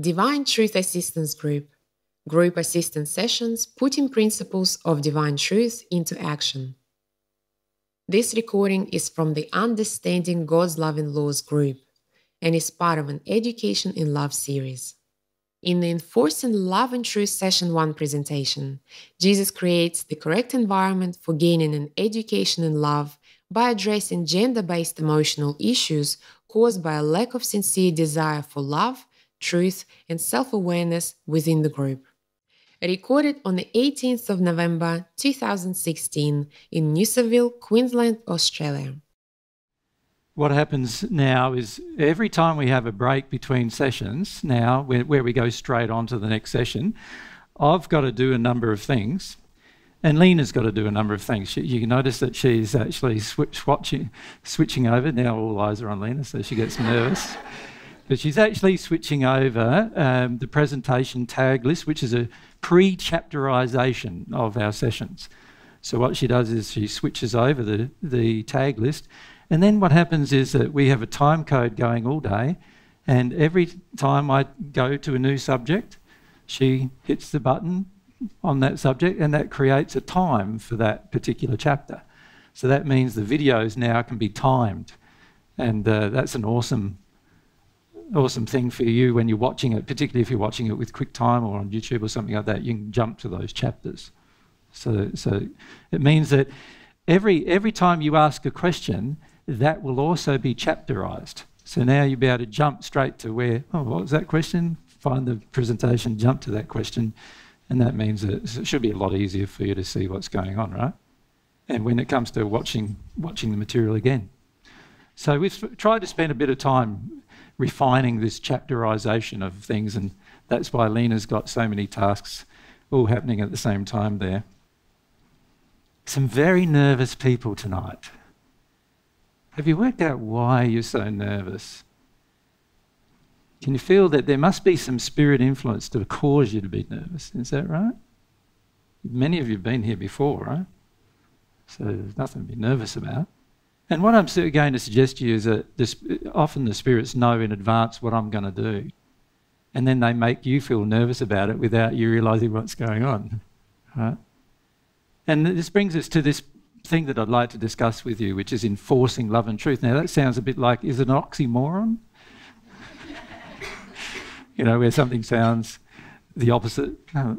Divine Truth Assistance Group Group assistance sessions putting principles of divine truth into action. This recording is from the Understanding God's Loving Laws group and is part of an Education in Love series. In the Enforcing Love and Truth Session 1 presentation, Jesus creates the correct environment for gaining an education in love by addressing gender based emotional issues caused by a lack of sincere desire for love, truth, and self awareness within the group recorded on the 18th of November 2016 in New Noosa Queensland, Australia. What happens now is every time we have a break between sessions, now where, where we go straight on to the next session, I've got to do a number of things. And Lena's got to do a number of things. She, you can notice that she's actually switch, watching, switching over. Now all eyes are on Lena, so she gets nervous. But she's actually switching over um, the presentation tag list, which is a pre chapterization of our sessions. So, what she does is she switches over the, the tag list, and then what happens is that we have a time code going all day, and every time I go to a new subject, she hits the button on that subject, and that creates a time for that particular chapter. So that means the videos now can be timed, and uh, that's an awesome awesome thing for you when you're watching it, particularly if you're watching it with QuickTime or on YouTube or something like that. You can jump to those chapters. So, so it means that every every time you ask a question, that will also be chapterized. So now you'll be able to jump straight to where, oh, what was that question? Find the presentation, jump to that question, and that means that it should be a lot easier for you to see what's going on, right? And when it comes to watching watching the material again. So we've tried to spend a bit of time refining this chapterization of things, and that's why Lena's got so many tasks all happening at the same time there. Some very nervous people tonight. Have you worked out why you're so nervous? Can you feel that there must be some spirit influence to cause you to be nervous? Is that right? Many of you have been here before, right? So there's nothing to be nervous about. And what I'm going to suggest to you is that this, often the spirits know in advance what I'm going to do. And then they make you feel nervous about it without you realizing what's going on. Right? And this brings us to this thing that I'd like to discuss with you, which is enforcing love and truth. Now, that sounds a bit like, is it an oxymoron? you know, where something sounds the opposite, uh,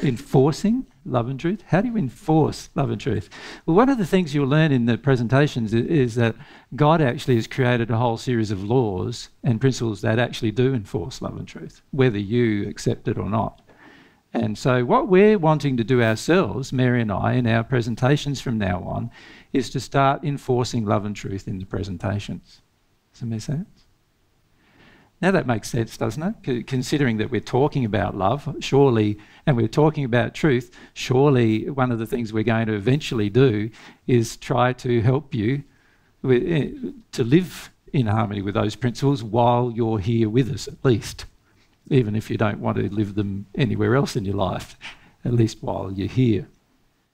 enforcing love and truth. How do you enforce love and truth? Well, one of the things you'll learn in the presentations is, that God actually has created a whole series of laws and principles that actually do enforce love and truth, whether you accept it or not. And so, what we're wanting to do ourselves, Mary and I, in our presentations from now on, is to start enforcing love and truth in the presentations. Does that make sense? Now that makes sense, doesn't it? Considering that we're talking about love, surely, and we're talking about truth, surely one of the things we're going to eventually do is try to help you eh, to live in harmony with those principles while you're here with us, at least. Even if you don't want to live them anywhere else in your life, at least while you're here.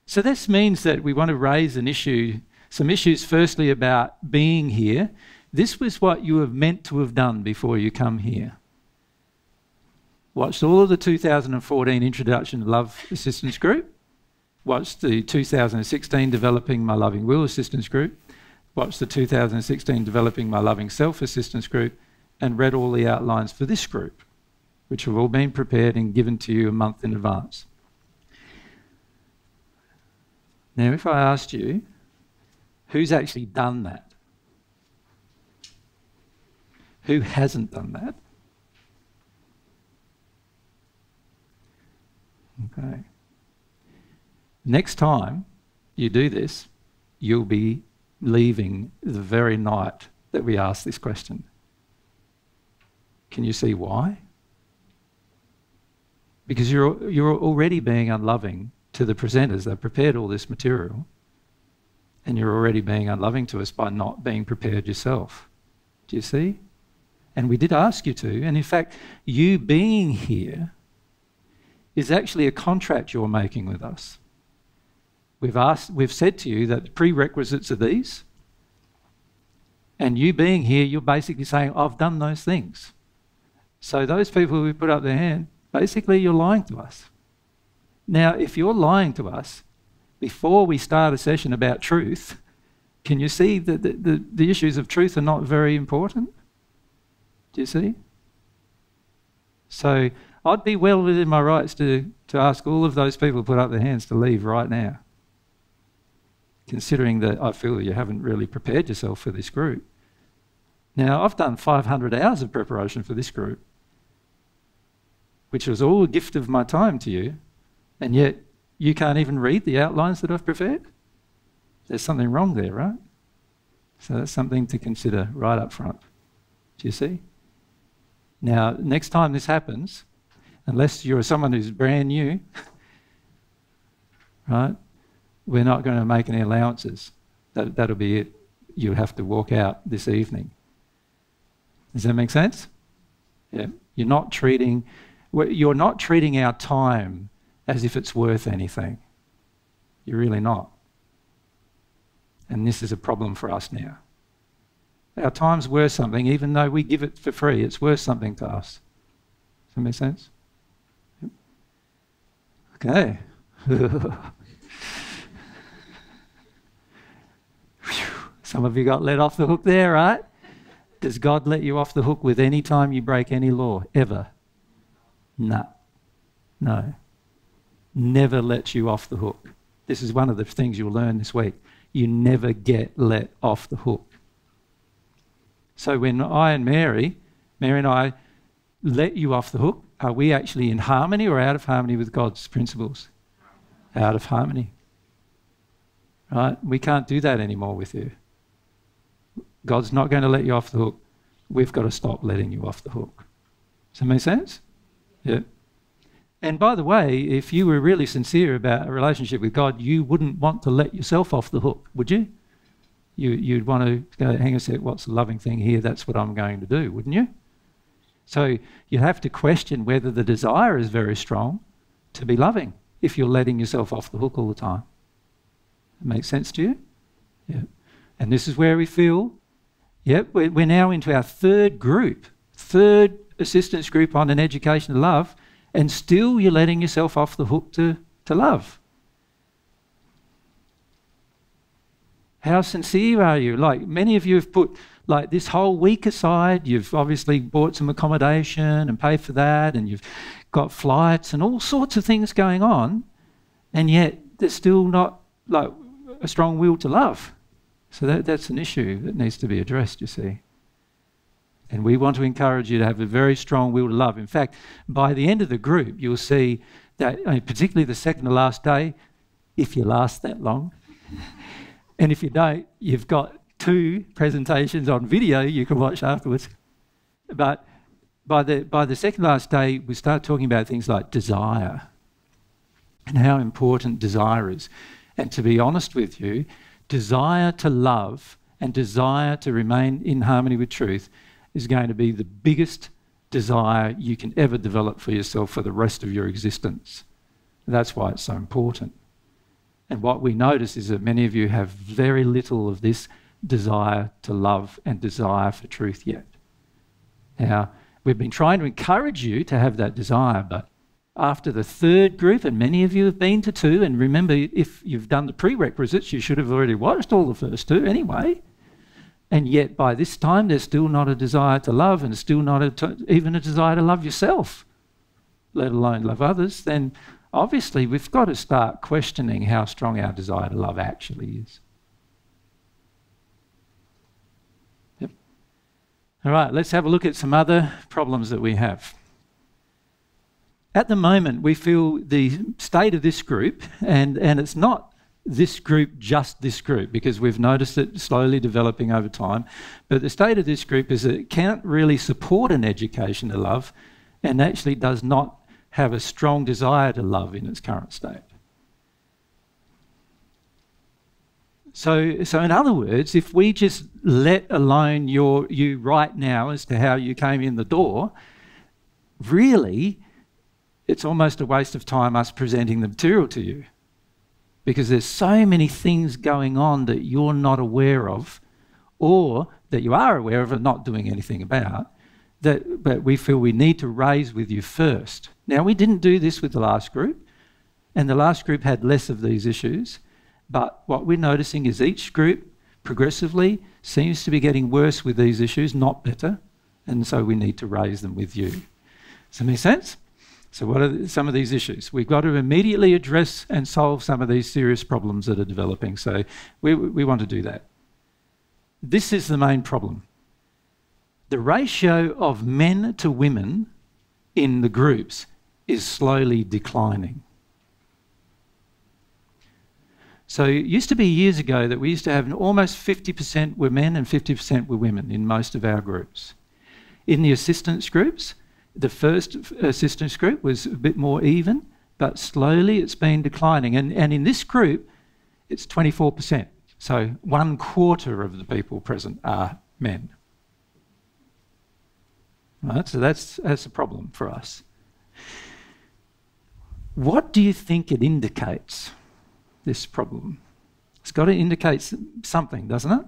So this means that we want to raise an issue, some issues, firstly, about being here this was what you were meant to have done before you come here. Watched all of the 2014 Introduction to Love Assistance Group. Watched the 2016 Developing My Loving Will Assistance Group. Watched the 2016 Developing My Loving Self Assistance Group. And read all the outlines for this group, which have all been prepared and given to you a month in advance. Now, if I asked you, who's actually done that? Who hasn't done that? Okay. Next time you do this, you'll be leaving the very night that we ask this question. Can you see why? Because you're, you're already being unloving to the presenters. They've prepared all this material, and you're already being unloving to us by not being prepared yourself. Do you see? And we did ask you to. And in fact, you being here is actually a contract you're making with us. We've, asked, we've said to you that the prerequisites are these. And you being here, you're basically saying, I've done those things. So those people who put up their hand, basically you're lying to us. Now, if you're lying to us before we start a session about truth, can you see that the, the, the issues of truth are not very important? Do you see? So I'd be well within my rights to, to ask all of those people who put up their hands to leave right now, considering that I feel you haven't really prepared yourself for this group. Now, I've done 500 hours of preparation for this group, which was all a gift of my time to you, and yet you can't even read the outlines that I've prepared? There's something wrong there, right? So that's something to consider right up front. Do you see? Now, next time this happens, unless you're someone who's brand new, right, we're not going to make any allowances. That, that'll be it. You'll have to walk out this evening. Does that make sense? Yeah. You're not treating, you're not treating our time as if it's worth anything. You're really not. And this is a problem for us now. Our time's worth something, even though we give it for free, it's worth something to us. Does that make sense? Okay. Some of you got let off the hook there, right? Does God let you off the hook with any time you break any law? Ever? No. No. Never lets you off the hook. This is one of the things you'll learn this week. You never get let off the hook. So when I and Mary, Mary and I, let you off the hook, are we actually in harmony or out of harmony with God's principles? Out of harmony. Right? We can't do that anymore with you. God's not going to let you off the hook. We've got to stop letting you off the hook. Does that make sense? Yeah. And by the way, if you were really sincere about a relationship with God, you wouldn't want to let yourself off the hook, would you? You you'd want to go, hang on a sec, what's the loving thing here? That's what I'm going to do, wouldn't you? So you have to question whether the desire is very strong to be loving if you're letting yourself off the hook all the time. It makes sense to you? Yeah. And this is where we feel Yep, we're, we're now into our third group, third assistance group on an education of love, and still you're letting yourself off the hook to, to love. How sincere are you? Like many of you have put like this whole week aside, you've obviously bought some accommodation and paid for that, and you've got flights and all sorts of things going on, and yet there's still not like a strong will to love. So that, that's an issue that needs to be addressed, you see. And we want to encourage you to have a very strong will to love. In fact, by the end of the group, you'll see that, I mean, particularly the second to last day, if you last that long, and if you don't, you've got two presentations on video you can watch afterwards. But by the, by the second last day, we start talking about things like desire and how important desire is. And to be honest with you, desire to love and desire to remain in harmony with truth is going to be the biggest desire you can ever develop for yourself for the rest of your existence. That's why it's so important. And what we notice is that many of you have very little of this desire to love and desire for truth yet. Now, we've been trying to encourage you to have that desire, but after the third group, and many of you have been to two, and remember, if you've done the prerequisites, you should have already watched all the first two anyway. And yet, by this time, there's still not a desire to love, and still not a even a desire to love yourself, let alone love others. Then, obviously, we've got to start questioning how strong our desire to love actually is. Yep. All right, let's have a look at some other problems that we have. At the moment, we feel the state of this group, and, and it's not this group, just this group, because we've noticed it slowly developing over time. But the state of this group is that it can't really support an education to love and actually does not have a strong desire to love in its current state. So, so in other words, if we just let alone your, you right now as to how you came in the door, really it's almost a waste of time us presenting the material to you because there's so many things going on that you're not aware of or that you are aware of and not doing anything about that, that we feel we need to raise with you first. Now, we didn't do this with the last group, and the last group had less of these issues, but what we're noticing is each group progressively seems to be getting worse with these issues, not better, and so we need to raise them with you. Does that make sense? So, what are some of these issues? We've got to immediately address and solve some of these serious problems that are developing. So, we, we want to do that. This is the main problem. The ratio of men to women in the groups is slowly declining. So it used to be years ago that we used to have almost 50% were men and 50% were women in most of our groups. In the assistance groups, the first assistance group was a bit more even, but slowly it's been declining. And, and in this group, it's 24%. So one quarter of the people present are men. Right? So that's, that's a problem for us. What do you think it indicates, this problem? It's got to indicate something, doesn't it?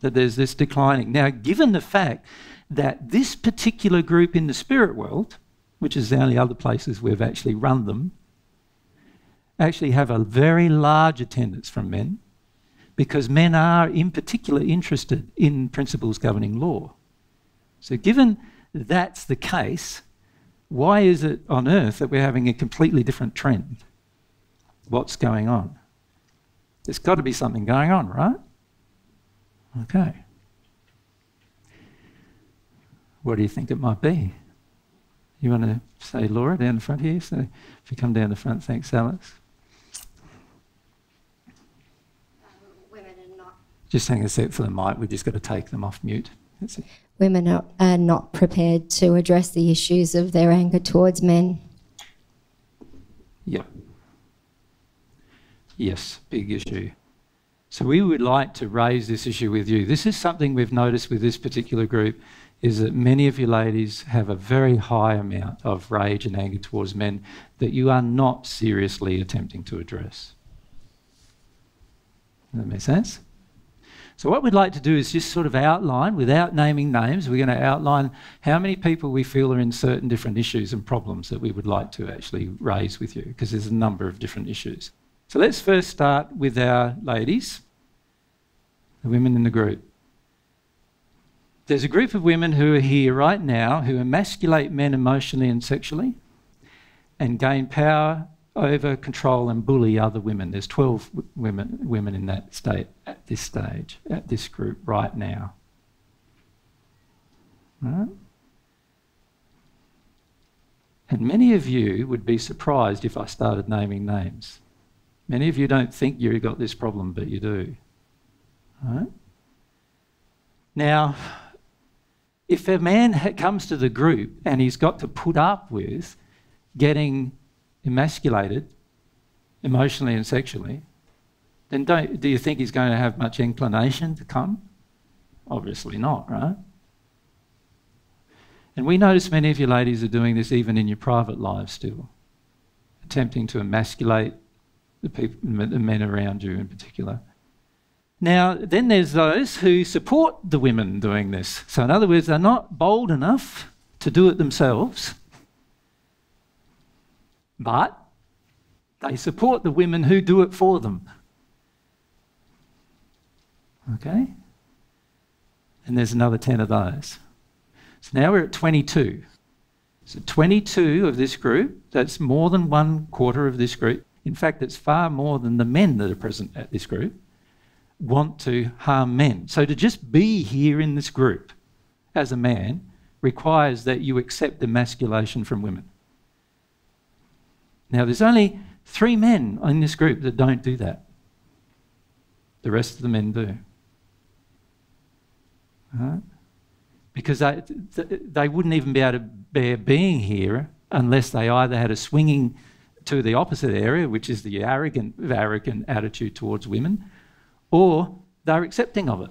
That there's this declining. Now, given the fact that this particular group in the spirit world, which is the only other places we've actually run them, actually have a very large attendance from men because men are in particular interested in principles governing law. So, given that's the case, why is it on earth that we're having a completely different trend? What's going on? There's got to be something going on, right? Okay. What do you think it might be? You want to say Laura down the front here? So if you come down the front, thanks, Alex. Um, just hang a sec for the mic. We've just got to take them off mute. Women are, not prepared to address the issues of their anger towards men. Yep. Yes, big issue. So we would like to raise this issue with you. This is something we've noticed with this particular group is that many of you ladies have a very high amount of rage and anger towards men that you are not seriously attempting to address. Does that make sense? So, what we'd like to do is just sort of outline, without naming names, we're going to outline how many people we feel are in certain different issues and problems that we would like to actually raise with you, because there's a number of different issues. So, let's first start with our ladies, the women in the group. There's a group of women who are here right now who emasculate men emotionally and sexually and gain power over, control, and bully other women. There's 12 women, women in that state at this stage, at this group right now. Right? And many of you would be surprised if I started naming names. Many of you don't think you've got this problem, but you do. Right? Now, if a man comes to the group and he's got to put up with getting emasculated emotionally and sexually, then do you think he's going to have much inclination to come? Obviously not, right? And we notice many of you ladies are doing this even in your private lives still, attempting to emasculate the, people, the men around you in particular. Now, then there's those who support the women doing this. So, in other words, they're not bold enough to do it themselves, but they support the women who do it for them. Okay? And there's another 10 of those. So now we're at 22. So 22 of this group, that's more than one quarter of this group. In fact, it's far more than the men that are present at this group want to harm men. So to just be here in this group as a man requires that you accept emasculation from women. Now, there's only three men in this group that don't do that. The rest of the men do. Right? Because they, they wouldn't even be able to bear being here unless they either had a swinging to the opposite area, which is the arrogant, arrogant attitude towards women, or they're accepting of it.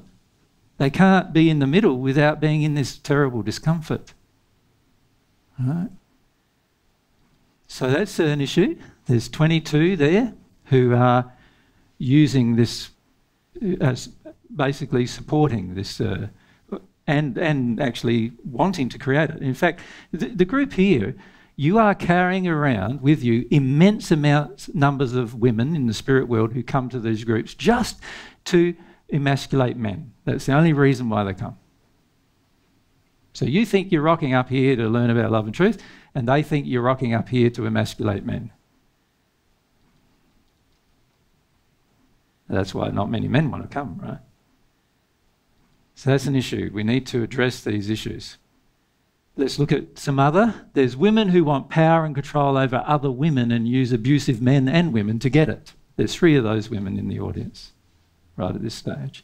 They can't be in the middle without being in this terrible discomfort. Right? So that's an issue. There's 22 there who are using this as basically supporting this uh, and, and actually wanting to create it. In fact, the, the group here, you are carrying around with you immense amounts, numbers of women in the spirit world who come to these groups just to emasculate men. That's the only reason why they come. So you think you're rocking up here to learn about love and truth, and they think you're rocking up here to emasculate men. That's why not many men want to come, right? So that's an issue. We need to address these issues. Let's look at some other. There's women who want power and control over other women and use abusive men and women to get it. There's three of those women in the audience right at this stage.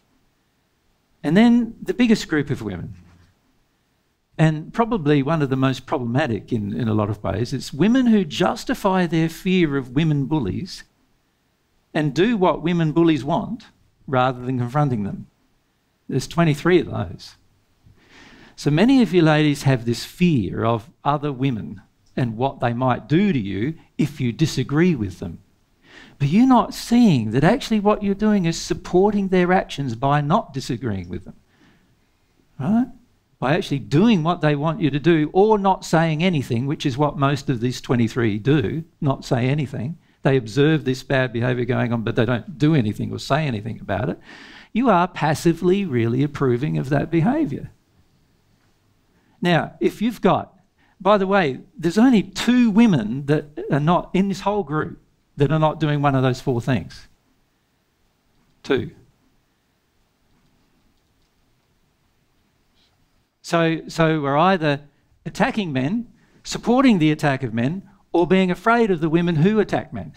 And then the biggest group of women, and probably one of the most problematic in, in a lot of ways, it's women who justify their fear of women bullies and do what women bullies want rather than confronting them. There's 23 of those. So many of you ladies have this fear of other women and what they might do to you if you disagree with them. But you're not seeing that actually what you're doing is supporting their actions by not disagreeing with them. Right? By actually doing what they want you to do or not saying anything, which is what most of these 23 do, not say anything. They observe this bad behavior going on, but they don't do anything or say anything about it. You are passively really approving of that behavior. Now, if you've got, by the way, there's only two women that are not in this whole group that are not doing one of those four things. Two. So, so we're either attacking men, supporting the attack of men, or being afraid of the women who attack men.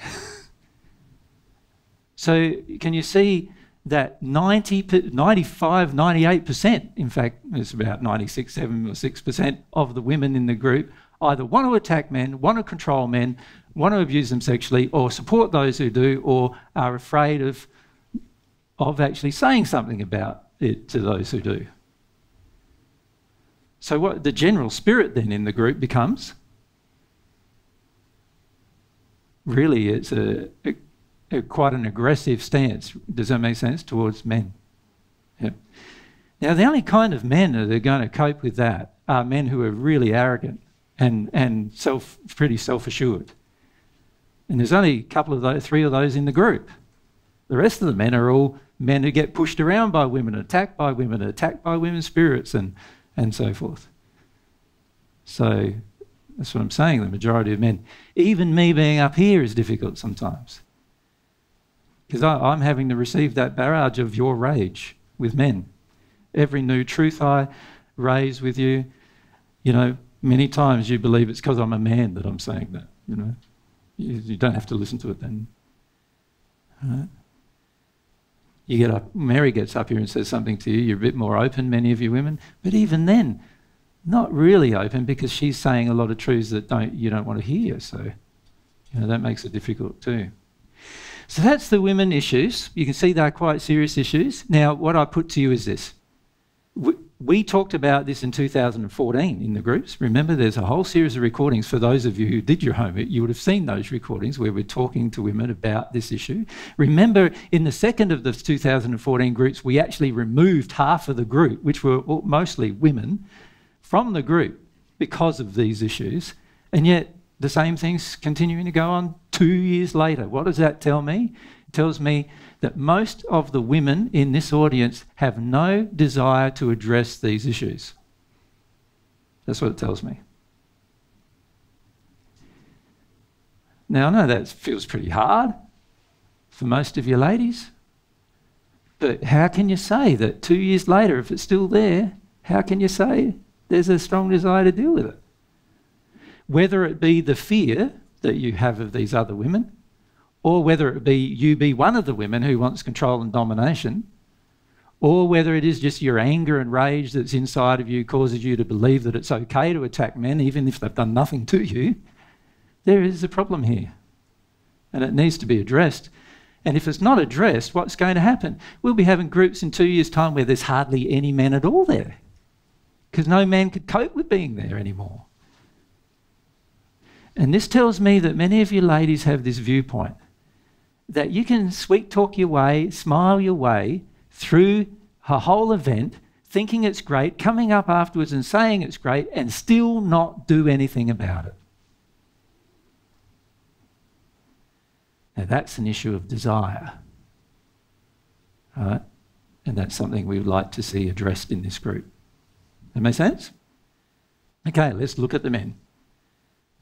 so, can you see that 90, 95, 98%, in fact, it's about 96, 7 or 6% of the women in the group either want to attack men, want to control men, want to abuse them sexually, or support those who do, or are afraid of, of actually saying something about it to those who do. So, what the general spirit then in the group becomes really it's a, a, a, quite an aggressive stance. Does that make sense towards men? Yeah. Now, the only kind of men that are going to cope with that are men who are really arrogant and and self pretty self assured. And there's only a couple of those, three of those in the group. The rest of the men are all men who get pushed around by women, attacked by women, attacked by women's spirits, and and so forth. So that's what I'm saying, the majority of men. Even me being up here is difficult sometimes. Because I'm having to receive that barrage of your rage with men. Every new truth I raise with you, you know, many times you believe it's because I'm a man that I'm saying that, you know. You, you don't have to listen to it then. Right? You get up, Mary gets up here and says something to you, you're a bit more open, many of you women, but even then, not really open because she's saying a lot of truths that don't, you don't want to hear. So, you know, that makes it difficult too. So that's the women issues. You can see they're quite serious issues. Now, what I put to you is this. We, talked about this in 2014 in the groups. Remember, there's a whole series of recordings. For those of you who did your homework, you would have seen those recordings where we're talking to women about this issue. Remember, in the second of the 2014 groups, we actually removed half of the group, which were mostly women, from the group because of these issues, and yet the same thing's continuing to go on two years later. What does that tell me? It tells me that most of the women in this audience have no desire to address these issues. That's what it tells me. Now, I know that feels pretty hard for most of you ladies, but how can you say that two years later, if it's still there, how can you say there's a strong desire to deal with it. Whether it be the fear that you have of these other women, or whether it be you be one of the women who wants control and domination, or whether it is just your anger and rage that's inside of you causes you to believe that it's okay to attack men even if they've done nothing to you, there is a problem here. And it needs to be addressed. And if it's not addressed, what's going to happen? We'll be having groups in two years' time where there's hardly any men at all there because no man could cope with being there anymore. And this tells me that many of you ladies have this viewpoint that you can sweet talk your way, smile your way through a whole event thinking it's great, coming up afterwards and saying it's great, and still not do anything about it. Now, that's an issue of desire. Right? And that's something we would like to see addressed in this group. That make sense? Okay, let's look at the men.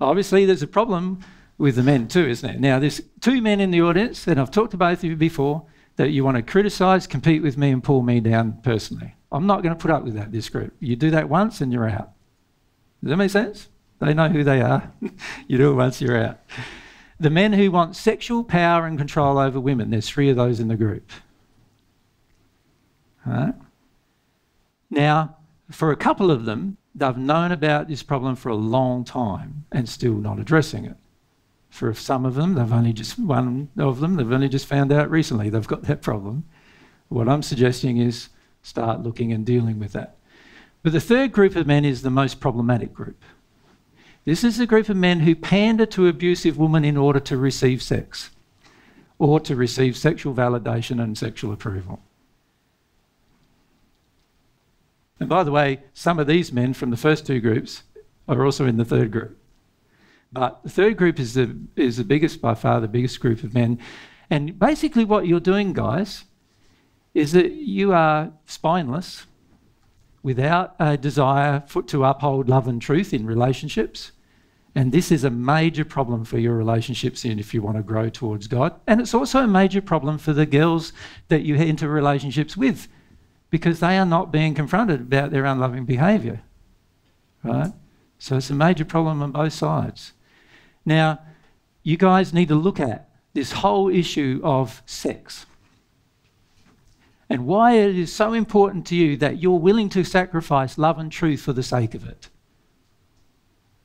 Obviously, there's a problem with the men too, isn't there? Now, there's two men in the audience, and I've talked to both of you before, that you want to criticise, compete with me, and pull me down personally. I'm not going to put up with that, this group. You do that once and you're out. Does that make sense? They know who they are. you do it once, you're out. The men who want sexual power and control over women, there's three of those in the group. Right? Now, for a couple of them, they've known about this problem for a long time and still not addressing it. For some of them, they've only just, one of them, they've only just found out recently they've got that problem. What I'm suggesting is start looking and dealing with that. But the third group of men is the most problematic group. This is a group of men who pander to abusive women in order to receive sex or to receive sexual validation and sexual approval. And by the way, some of these men from the first two groups are also in the third group. But the third group is the, is the biggest, by far, the biggest group of men. And basically, what you're doing, guys, is that you are spineless without a desire for, to uphold love and truth in relationships. And this is a major problem for your relationships and if you want to grow towards God. And it's also a major problem for the girls that you enter relationships with because they are not being confronted about their unloving behaviour. Right? So it's a major problem on both sides. Now, you guys need to look at this whole issue of sex and why it is so important to you that you're willing to sacrifice love and truth for the sake of it.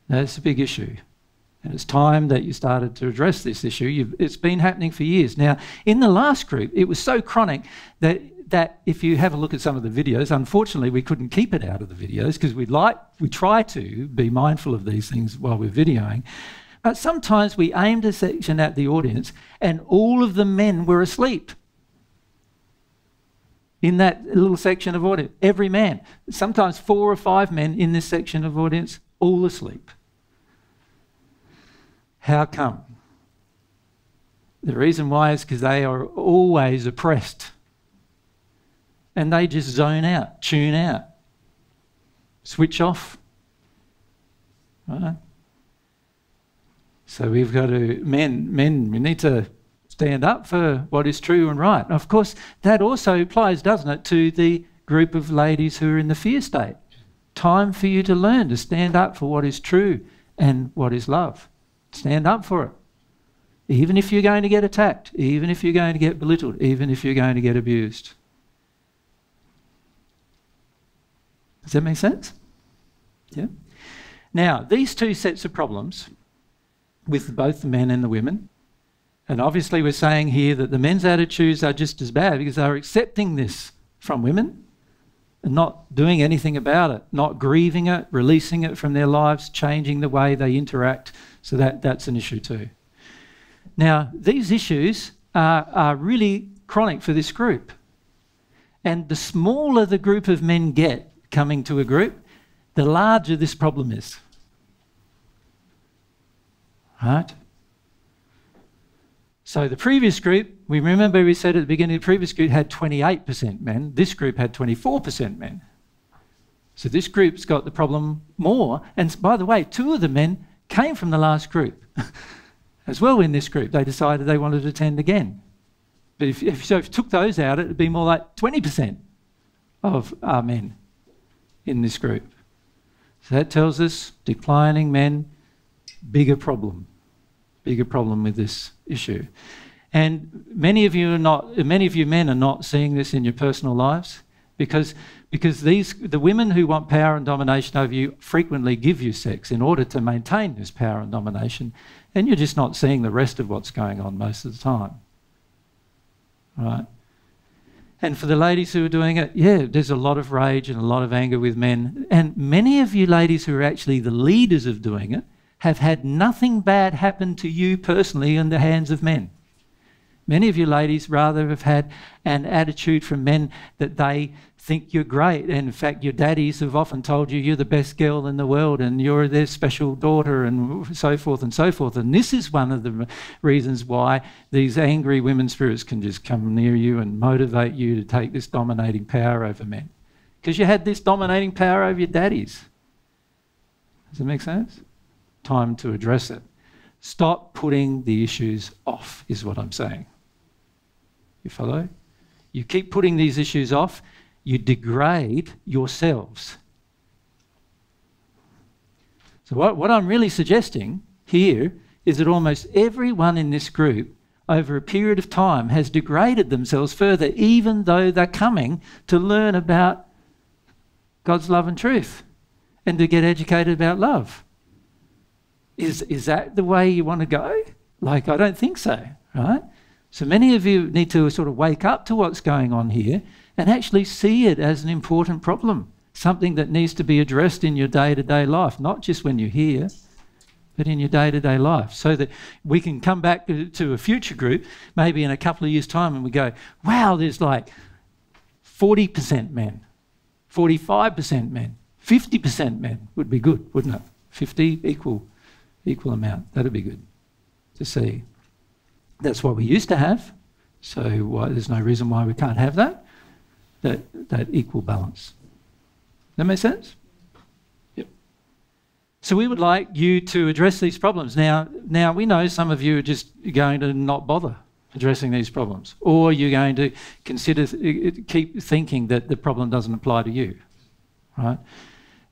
That's a big issue. And it's time that you started to address this issue. You've, it's been happening for years. Now, in the last group, it was so chronic that that if you have a look at some of the videos, unfortunately we couldn't keep it out of the videos because we'd like we try to be mindful of these things while we're videoing. But sometimes we aimed a section at the audience and all of the men were asleep in that little section of audience. Every man. Sometimes four or five men in this section of audience, all asleep. How come? The reason why is because they are always oppressed and they just zone out, tune out, switch off. Right? So we've got to, men, men, we need to stand up for what is true and right. Of course, that also applies, doesn't it, to the group of ladies who are in the fear state. Time for you to learn to stand up for what is true and what is love. Stand up for it. Even if you're going to get attacked, even if you're going to get belittled, even if you're going to get abused. Does that make sense? Yeah. Now, these two sets of problems with both the men and the women, and obviously we're saying here that the men's attitudes are just as bad because they're accepting this from women and not doing anything about it, not grieving it, releasing it from their lives, changing the way they interact. So that, that's an issue too. Now, these issues are, are really chronic for this group. And the smaller the group of men get, coming to a group, the larger this problem is. Right? So the previous group, we remember we said at the beginning the previous group had 28% men. This group had 24% men. So this group's got the problem more. And by the way, two of the men came from the last group. As well in this group, they decided they wanted to attend again. But if, if, so if you took those out, it would be more like 20% of our men in this group. So that tells us declining men, bigger problem, bigger problem with this issue. And many of you are not, many of you men are not seeing this in your personal lives because, because these, the women who want power and domination over you frequently give you sex in order to maintain this power and domination, and you're just not seeing the rest of what's going on most of the time. Right? And for the ladies who are doing it, yeah, there's a lot of rage and a lot of anger with men. And many of you ladies who are actually the leaders of doing it have had nothing bad happen to you personally in the hands of men. Many of you ladies rather have had an attitude from men that they think you're great. And in fact, your daddies have often told you you're the best girl in the world and you're their special daughter and so forth and so forth. And this is one of the reasons why these angry women spirits can just come near you and motivate you to take this dominating power over men. Because you had this dominating power over your daddies. Does that make sense? Time to address it. Stop putting the issues off, is what I'm saying. You follow? You keep putting these issues off, you degrade yourselves. So, what, what I'm really suggesting here is that almost everyone in this group over a period of time has degraded themselves further, even though they're coming to learn about God's love and truth and to get educated about love. Is, is that the way you want to go? Like, I don't think so, right? So many of you need to sort of wake up to what's going on here and actually see it as an important problem, something that needs to be addressed in your day to day life, not just when you're here, but in your day to day life, so that we can come back to a future group, maybe in a couple of years' time, and we go, wow, there's like 40% men, 45% men, 50% men would be good, wouldn't it? 50 equal, equal amount. That'd be good to see. That's what we used to have. So why, there's no reason why we can't have that that, that equal balance. That make sense? Yep. So we would like you to address these problems. Now, now we know some of you are just going to not bother addressing these problems, or you're going to consider uh, keep thinking that the problem doesn't apply to you, right?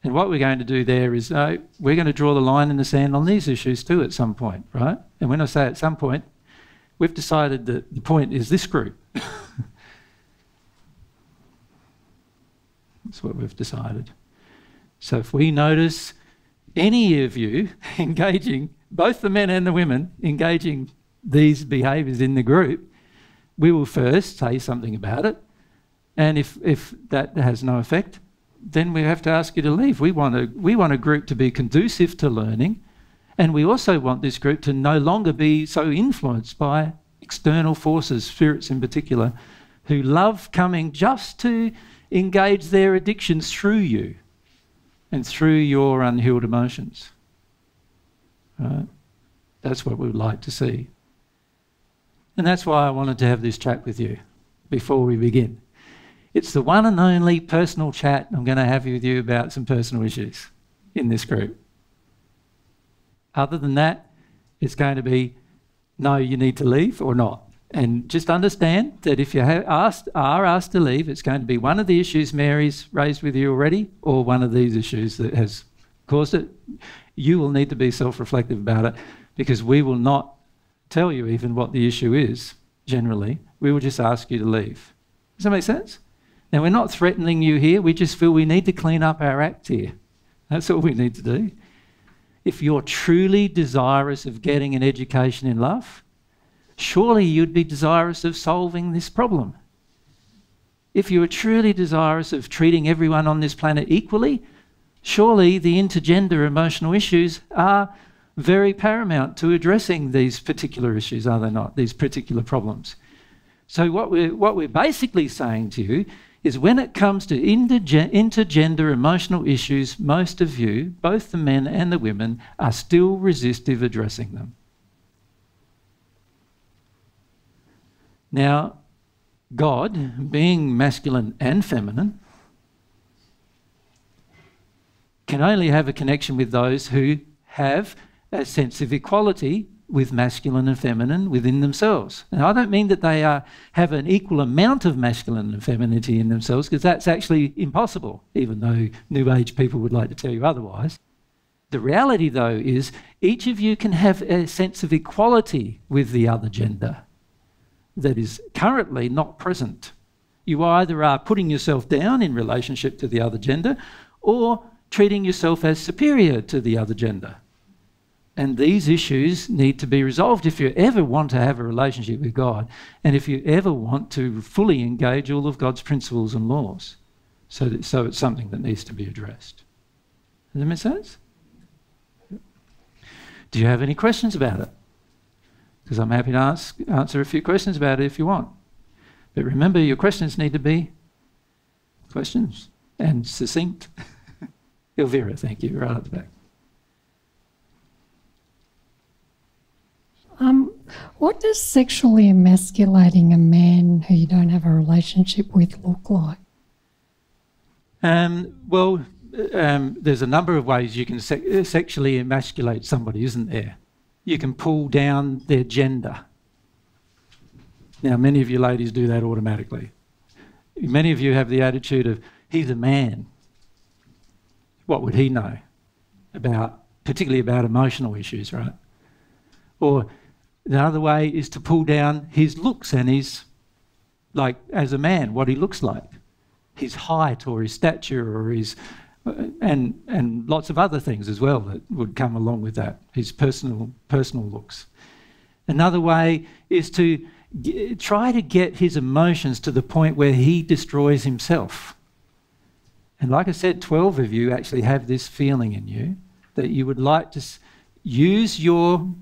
And what we're going to do there is uh, we're going to draw the line in the sand on these issues too at some point, right? And when I say at some point, we've decided that the point is this group. That's what we've decided. So if we notice any of you engaging, both the men and the women, engaging these behaviours in the group, we will first say something about it. And if, if that has no effect, then we have to ask you to leave. We want, a, we want a group to be conducive to learning, and we also want this group to no longer be so influenced by external forces, spirits in particular, who love coming just to engage their addictions through you and through your unhealed emotions. Right? That's what we would like to see. And that's why I wanted to have this chat with you before we begin. It's the one and only personal chat I'm going to have with you about some personal issues in this group. Other than that, it's going to be no, you need to leave or not. And just understand that if you asked, are asked to leave, it's going to be one of the issues Mary's raised with you already, or one of these issues that has caused it. You will need to be self reflective about it because we will not tell you even what the issue is generally. We will just ask you to leave. Does that make sense? Now, we're not threatening you here, we just feel we need to clean up our act here. That's all we need to do. If you're truly desirous of getting an education in love, surely you'd be desirous of solving this problem. If you are truly desirous of treating everyone on this planet equally, surely the intergender emotional issues are very paramount to addressing these particular issues, are they not? These particular problems. So, what we're, what we're basically saying to you is when it comes to intergender emotional issues, most of you, both the men and the women, are still resistive addressing them. Now, God, being masculine and feminine, can only have a connection with those who have a sense of equality with masculine and feminine within themselves. Now, I don't mean that they are, have an equal amount of masculine and femininity in themselves, because that's actually impossible, even though New Age people would like to tell you otherwise. The reality, though, is each of you can have a sense of equality with the other gender that is currently not present. You either are putting yourself down in relationship to the other gender or treating yourself as superior to the other gender. And these issues need to be resolved if you ever want to have a relationship with God and if you ever want to fully engage all of God's principles and laws. So, that, so it's something that needs to be addressed. Does that make sense? Do you have any questions about it? because I'm happy to ask, answer a few questions about it if you want. But remember, your questions need to be questions and succinct. Elvira, thank you, right at the back. Um, what does sexually emasculating a man who you don't have a relationship with look like? Um, well, um, there's a number of ways you can se- sexually emasculate somebody, isn't there? You can pull down their gender. Now, many of you ladies do that automatically. Many of you have the attitude of, he's a man. What would he know about, particularly about emotional issues, right? Or the other way is to pull down his looks and his, like, as a man, what he looks like, his height or his stature or his, uh, and and lots of other things as well that would come along with that. His personal personal looks. Another way is to g- try to get his emotions to the point where he destroys himself. And like I said, 12 of you actually have this feeling in you that you would like to use your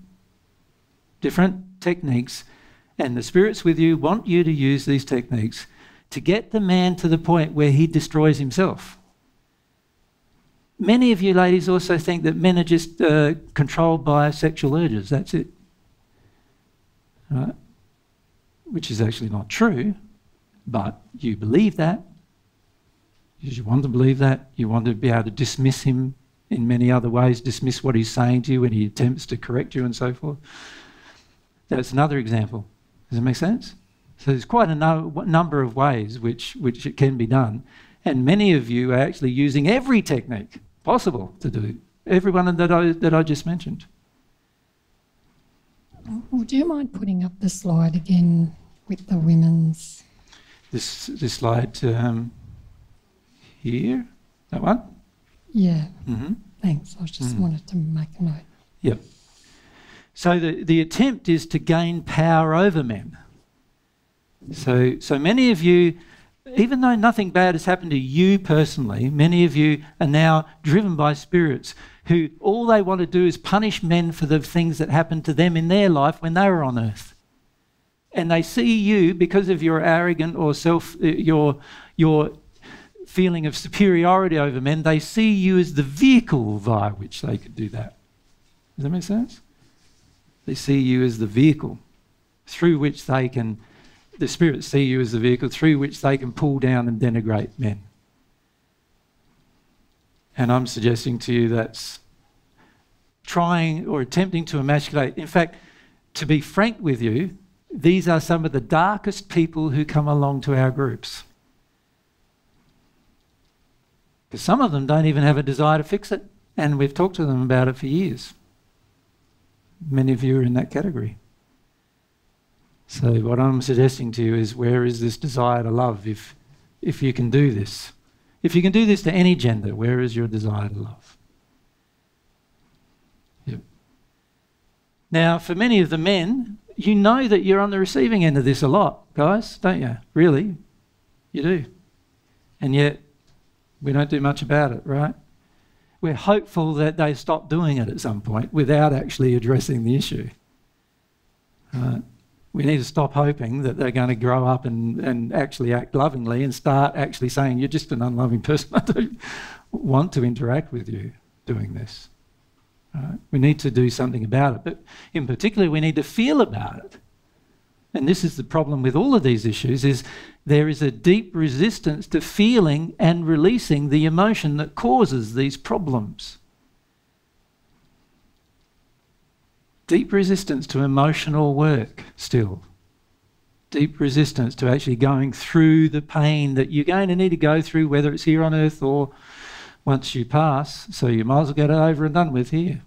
different techniques, and the spirits with you want you to use these techniques to get the man to the point where he destroys himself. Many of you ladies also think that men are just uh, controlled by sexual urges. That's it. Right? Which is actually not true, but you believe that. Because you want to believe that. You want to be able to dismiss him in many other ways, dismiss what he's saying to you when he attempts to correct you and so forth. That's another example. Does it make sense? So there's quite a no, number of ways which, which it can be done. And many of you are actually using every technique possible to do, every one that I, that I just mentioned. Would you mind putting up the slide again with the women's? This, this slide um, here, that one? Yeah, hmm thanks. I just Mm. wanted to make a note. Yep. So the, the attempt is to gain power over men. So, so many of you, even though nothing bad has happened to you personally, many of you are now driven by spirits who all they want to do is punish men for the things that happened to them in their life when they were on earth. And they see you because of your arrogant or self, uh, your, your feeling of superiority over men, they see you as the vehicle via which they could do that. Does that make sense? They see you as the vehicle through which they can, the spirits see you as the vehicle through which they can pull down and denigrate men. And I'm suggesting to you that's trying or attempting to emasculate. In fact, to be frank with you, these are some of the darkest people who come along to our groups. Because some of them don't even have a desire to fix it, and we've talked to them about it for years. Many of you are in that category. So, what I'm suggesting to you is where is this desire to love if, if you can do this? If you can do this to any gender, where is your desire to love? Yep. Now, for many of the men, you know that you're on the receiving end of this a lot, guys, don't you? Really? You do. And yet, we don't do much about it, right? We're hopeful that they stop doing it at some point without actually addressing the issue. Right? We need to stop hoping that they're going to grow up and, and actually act lovingly and start actually saying, You're just an unloving person. I don't want to interact with you doing this. Right? We need to do something about it. But in particular, we need to feel about it. And this is the problem with all of these issues is there is a deep resistance to feeling and releasing the emotion that causes these problems. Deep resistance to emotional work still. Deep resistance to actually going through the pain that you're going to need to go through, whether it's here on earth or once you pass. So you might as well get it over and done with here.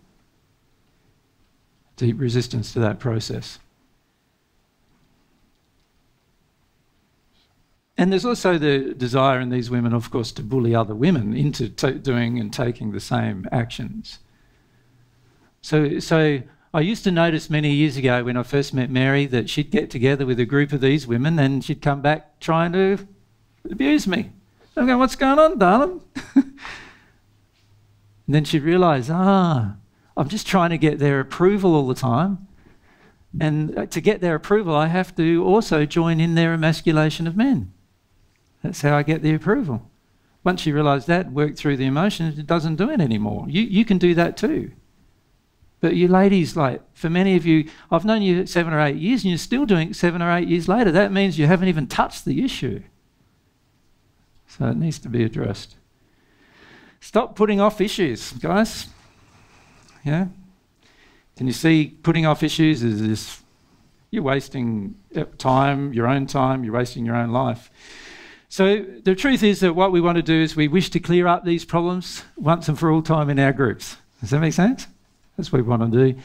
Deep resistance to that process. And there's also the desire in these women, of course, to bully other women into doing and taking the same actions. So, so I used to notice many years ago when I first met Mary that she'd get together with a group of these women and she'd come back trying to abuse me. I'm going, what's going on, darling? and then she'd realise, ah, I'm just trying to get their approval all the time. And uh, to get their approval, I have to also join in their emasculation of men. That's how I get the approval. Once you realise that, work through the emotions, it doesn't do it anymore. You, you can do that too. But you ladies, like, for many of you, I've known you seven or eight years and you're still doing it seven or eight years later. That means you haven't even touched the issue. So it needs to be addressed. Stop putting off issues, guys. Yeah? Can you see putting off issues is this you're wasting time, your own time, you're wasting your own life. So the truth is that what we want to do is we wish to clear up these problems once and for all time in our groups. Does that make sense? That's what we want to do.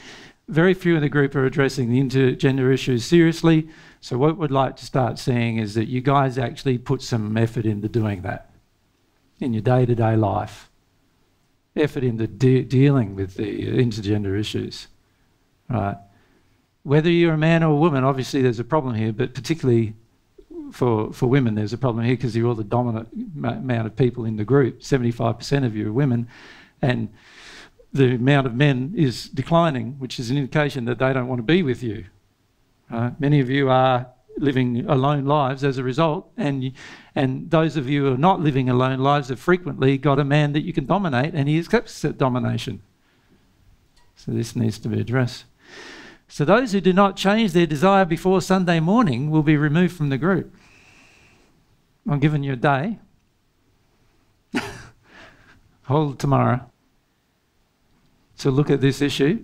Very few in the group are addressing the intergender issues seriously. So what we'd like to start seeing is that you guys actually put some effort into doing that in your day-to-day life. Effort into de dealing with the intergender issues. Right. Whether you're a man or a woman, obviously there's a problem here, but particularly for, for women, there's a problem here because you're all the dominant amount of people in the group. 75% of you are women, and the amount of men is declining, which is an indication that they don't want to be with you. Uh, many of you are living alone lives as a result, and and those of you who are not living alone lives have frequently got a man that you can dominate, and he accepts that domination. So this needs to be addressed. So those who do not change their desire before Sunday morning will be removed from the group. I'm giving you a day. Hold tomorrow to look at this issue.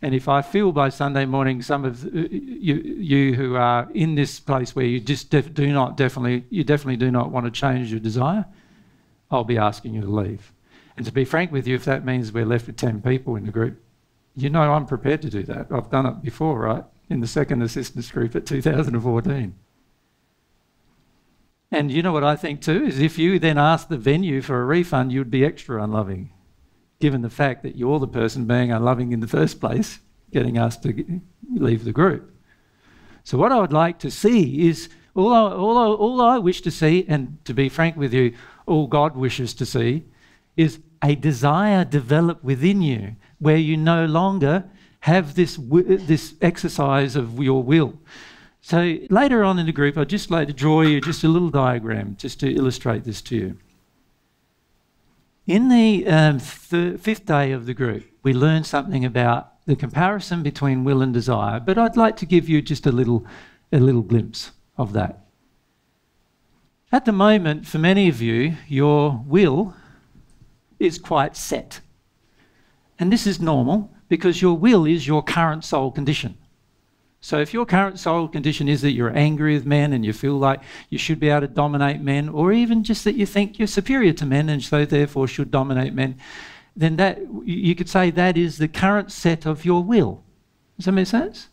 And if I feel by Sunday morning some of you, you who are in this place where you just do not definitely, you definitely do not want to change your desire, I'll be asking you to leave. And to be frank with you, if that means we're left with 10 people in the group, you know I'm prepared to do that. I've done it before, right? In the second assistance group at 2014. And you know what I think too is if you then ask the venue for a refund, you'd be extra unloving, given the fact that you're the person being unloving in the first place, getting asked to leave the group. So, what I would like to see is all I, all I, all I wish to see, and to be frank with you, all God wishes to see, is a desire develop within you where you no longer have this, this exercise of your will. So later on in the group, I'd just like to draw you just a little diagram just to illustrate this to you. In the um, fifth day of the group, we learned something about the comparison between will and desire, but I'd like to give you just a little, a little glimpse of that. At the moment, for many of you, your will is quite set. And this is normal because your will is your current soul condition. So if your current soul condition is that you're angry with men and you feel like you should be able to dominate men, or even just that you think you're superior to men and so therefore should dominate men, then that you could say that is the current set of your will. Does that make sense?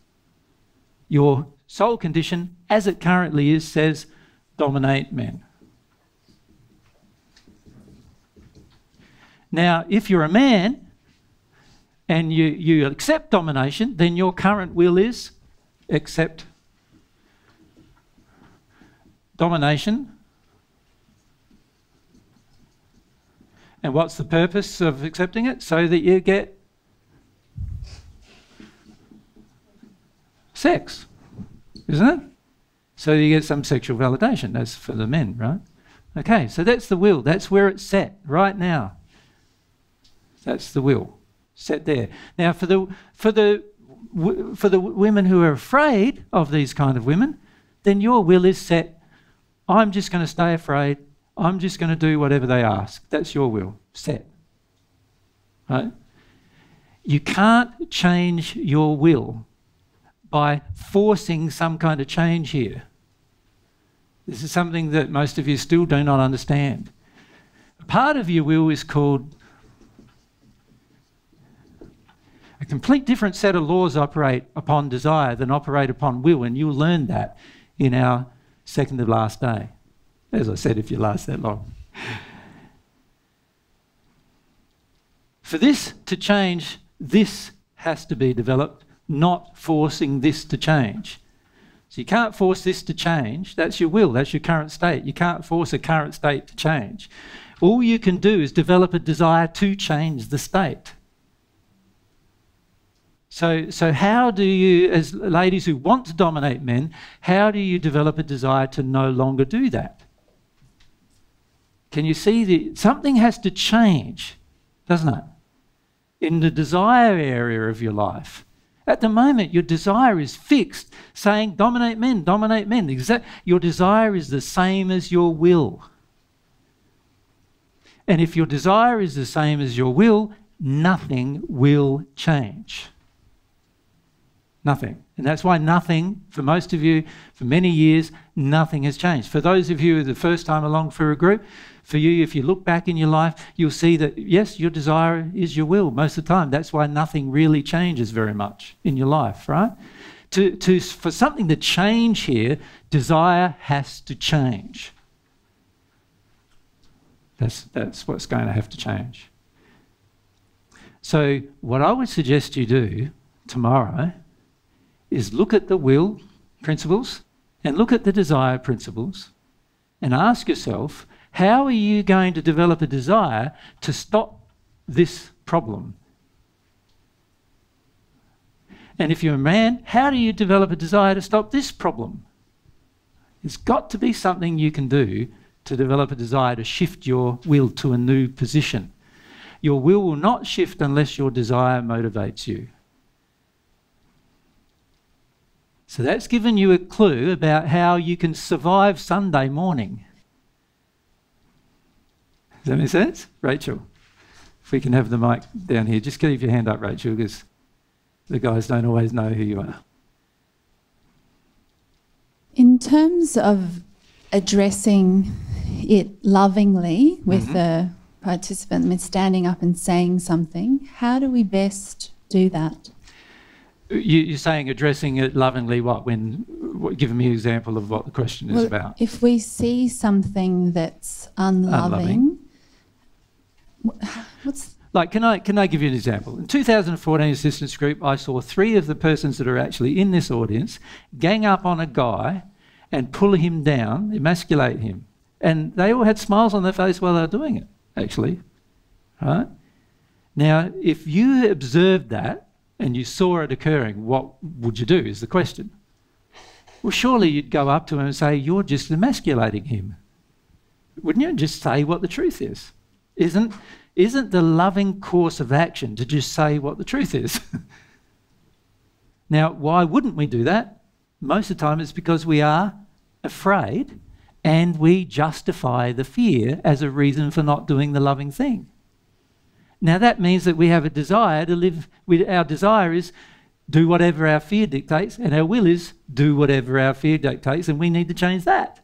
Your soul condition, as it currently is, says dominate men. Now, if you're a man and you, you accept domination, then your current will is accept domination. And what's the purpose of accepting it? So that you get sex, isn't it? So you get some sexual validation. That's for the men, right? Okay, so that's the will. That's where it's set right now. That's the will set there. Now, for the for the for the women who are afraid of these kind of women, then your will is set. I'm just going to stay afraid. I'm just going to do whatever they ask. That's your will set. Right? You can't change your will by forcing some kind of change here. This is something that most of you still do not understand. Part of your will is called A complete different set of laws operate upon desire than operate upon will, and you'll learn that in our second to last day. As I said, if you last that long. For this to change, this has to be developed, not forcing this to change. So you can't force this to change. That's your will, that's your current state. You can't force a current state to change. All you can do is develop a desire to change the state. So, so how do you, as ladies who want to dominate men, how do you develop a desire to no longer do that? Can you see that something has to change, doesn't it? In the desire area of your life. At the moment, your desire is fixed, saying, dominate men, dominate men. Your desire is the same as your will. And if your desire is the same as your will, nothing will change. Nothing. And that's why nothing, for most of you, for many years, nothing has changed. For those of you who are the first time along for a group, for you, if you look back in your life, you'll see that, yes, your desire is your will most of the time. That's why nothing really changes very much in your life, right? To, to, for something to change here, desire has to change. That's, that's what's going to have to change. So, what I would suggest you do tomorrow is look at the will principles and look at the desire principles and ask yourself how are you going to develop a desire to stop this problem? And if you're a man, how do you develop a desire to stop this problem? It's got to be something you can do to develop a desire to shift your will to a new position. Your will will not shift unless your desire motivates you. So that's given you a clue about how you can survive Sunday morning. Does that make sense? Rachel, if we can have the mic down here, just keep your hand up, Rachel, because the guys don't always know who you are. In terms of addressing it lovingly with mm-hmm. the participant, I mean, standing up and saying something, how do we best do that? You, are saying addressing it lovingly. What? When? What, give me an example of what the question is well, about. If we see something that's unloving, unloving. what's like? Can I can I give you an example? In 2014 assistance group, I saw three of the persons that are actually in this audience gang up on a guy and pull him down, emasculate him, and they all had smiles on their face while they were doing it. Actually, right? Now, if you observed that and you saw it occurring, what would you do? Is the question. Well, surely you'd go up to him and say, You're just emasculating him. Wouldn't you? Just say what the truth is. Isn't, isn't the loving course of action to just say what the truth is? now, why wouldn't we do that? Most of the time, it's because we are afraid and we justify the fear as a reason for not doing the loving thing. Now, that means that we have a desire to live, with, our desire is do whatever our fear dictates, and our will is do whatever our fear dictates, and we need to change that.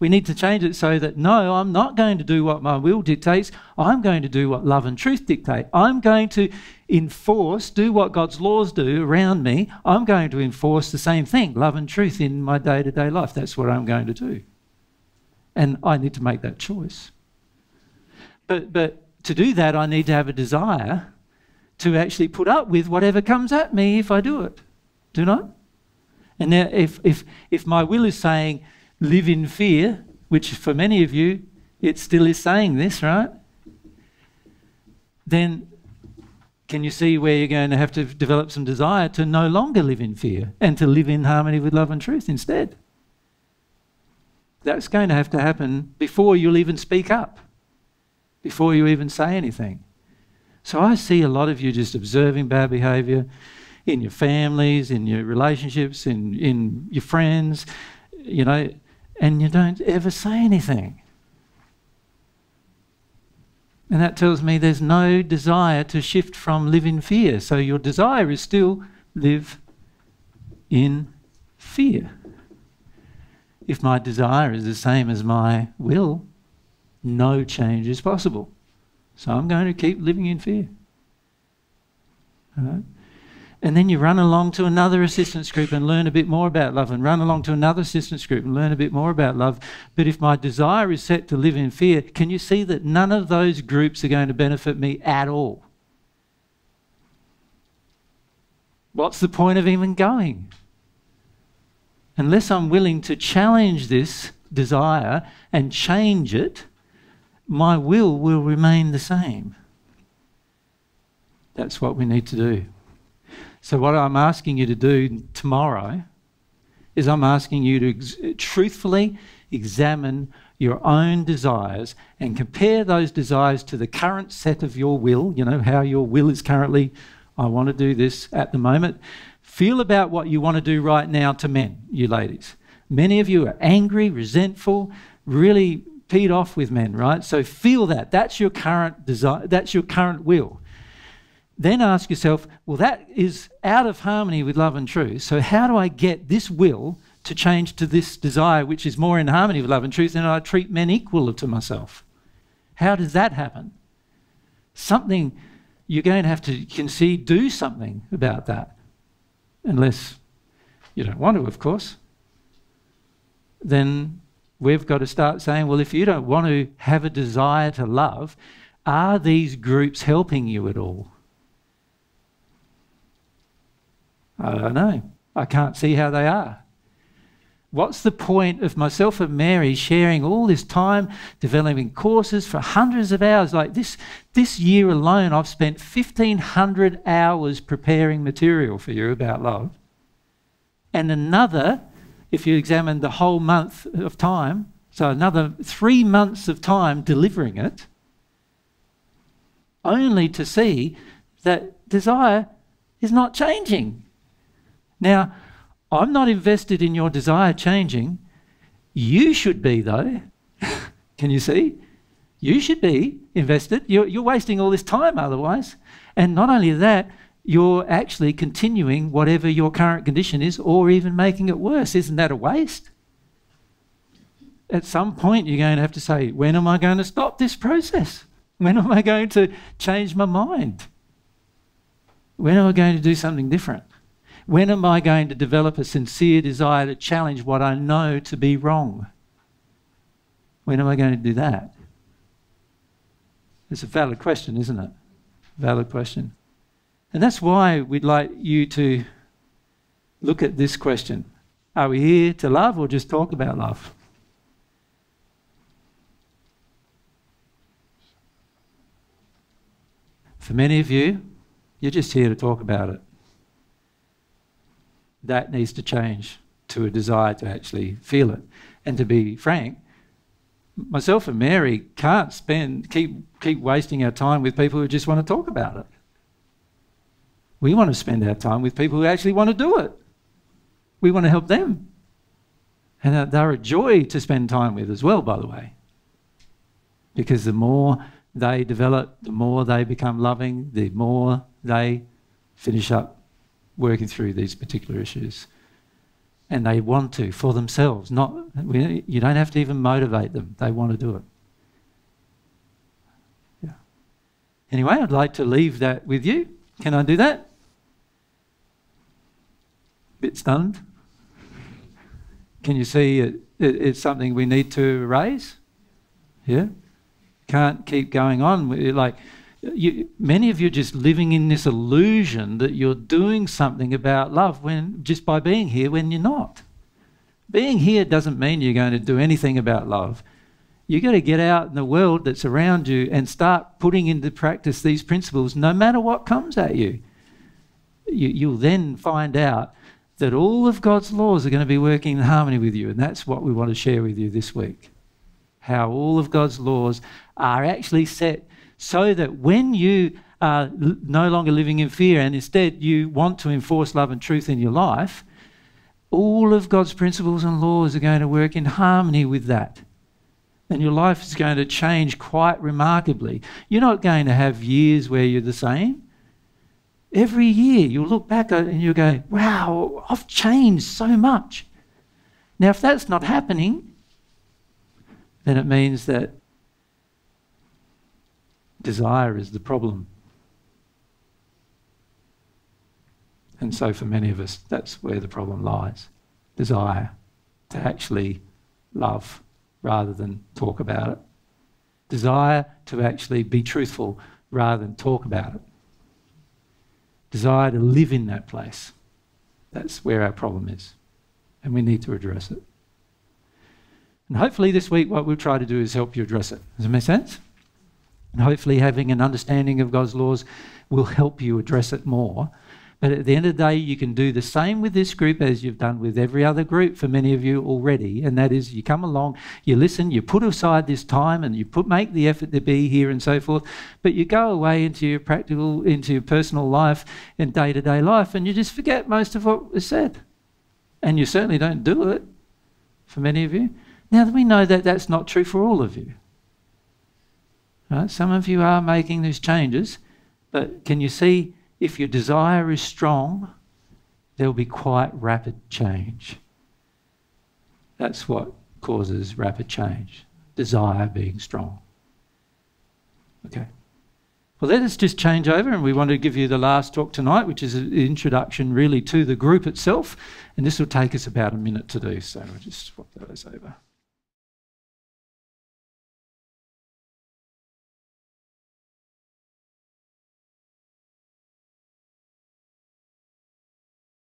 We need to change it so that no, I'm not going to do what my will dictates. I'm going to do what love and truth dictate. I'm going to enforce, do what God's laws do around me. I'm going to enforce the same thing, love and truth, in my day to day life. That's what I'm going to do. And I need to make that choice. But, but to do that, I need to have a desire to actually put up with whatever comes at me if I do it. Do not? And now, if, if, if my will is saying, live in fear, which for many of you, it still is saying this, right? Then can you see where you're going to have to develop some desire to no longer live in fear and to live in harmony with love and truth instead? That's going to have to happen before you'll even speak up before you even say anything. So I see a lot of you just observing bad behavior in your families, in your relationships, in, in your friends, you know, and you don't ever say anything. And that tells me there's no desire to shift from live in fear. So your desire is still live in fear. If my desire is the same as my will, no change is possible. So I'm going to keep living in fear. Right? And then you run along to another assistance group and learn a bit more about love, and run along to another assistance group and learn a bit more about love. But if my desire is set to live in fear, can you see that none of those groups are going to benefit me at all? What's the point of even going? Unless I'm willing to challenge this desire and change it, my will will remain the same. That's what we need to do. So, what I'm asking you to do tomorrow is I'm asking you to ex- truthfully examine your own desires and compare those desires to the current set of your will, you know, how your will is currently, I want to do this at the moment. Feel about what you want to do right now to men, you ladies. Many of you are angry, resentful, really peed off with men, right? So feel that. That's your current desire, that's your current will. Then ask yourself, well, that is out of harmony with love and truth. So, how do I get this will to change to this desire which is more in harmony with love and truth and I treat men equal to myself? How does that happen? Something you're going to have to concede, do something about that. Unless you don't want to, of course. Then we've got to start saying, well, if you don't want to have a desire to love, are these groups helping you at all? I don't know. I can't see how they are. What's the point of myself and Mary sharing all this time developing courses for hundreds of hours? Like this, this year alone, I've spent 1,500 hours preparing material for you about love. And another, if you examine the whole month of time, so another three months of time delivering it, only to see that desire is not changing. Now, I'm not invested in your desire changing. You should be, though. Can you see? You should be invested. You're, you're wasting all this time otherwise. And not only that, you're actually continuing whatever your current condition is or even making it worse. Isn't that a waste? At some point, you're going to have to say, when am I going to stop this process? When am I going to change my mind? When am I going to do something different? When am I going to develop a sincere desire to challenge what I know to be wrong? When am I going to do that? It's a valid question, isn't it? Valid question. And that's why we'd like you to look at this question Are we here to love or just talk about love? For many of you, you're just here to talk about it that needs to change to a desire to actually feel it. And to be frank, myself and Mary can't spend keep keep wasting our time with people who just want to talk about it. We want to spend our time with people who actually want to do it. We want to help them. And they're a joy to spend time with as well, by the way. Because the more they develop, the more they become loving, the more they finish up working through these particular issues. And they want to for themselves. Not you don't have to even motivate them. They want to do it. Yeah. Anyway, I'd like to leave that with you. Can I do that? Bit stunned. Can you see it, it, it's something we need to raise? Yeah. Can't keep going on. Like you, many of you are just living in this illusion that you're doing something about love when just by being here when you're not. Being here doesn't mean you're going to do anything about love. You've got to get out in the world that's around you and start putting into practice these principles no matter what comes at you. you you'll then find out that all of God's laws are going to be working in harmony with you. And that's what we want to share with you this week. How all of God's laws are actually set so that when you are no longer living in fear and instead you want to enforce love and truth in your life, all of God's principles and laws are going to work in harmony with that. And your life is going to change quite remarkably. You're not going to have years where you're the same. Every year you'll look back and you'll go, wow, I've changed so much. Now, if that's not happening, then it means that Desire is the problem. And so, for many of us, that's where the problem lies desire to actually love rather than talk about it, desire to actually be truthful rather than talk about it, desire to live in that place. That's where our problem is, and we need to address it. And hopefully, this week, what we'll try to do is help you address it. Does it make sense? And hopefully, having an understanding of God's laws will help you address it more. But at the end of the day, you can do the same with this group as you've done with every other group for many of you already. And that is you come along, you listen, you put aside this time and you put make the effort to be here and so forth. But you go away into your practical, into your personal life and day to day life, and you just forget most of what was said. And you certainly don't do it for many of you. Now we know that that's not true for all of you. Right? Some of you are making these changes, but can you see if your desire is strong, there will be quite rapid change. That's what causes rapid change desire being strong. Okay. Well, let us just change over, and we want to give you the last talk tonight, which is an introduction really to the group itself. And this will take us about a minute to do, so we'll just swap those over.